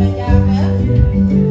trabalhava.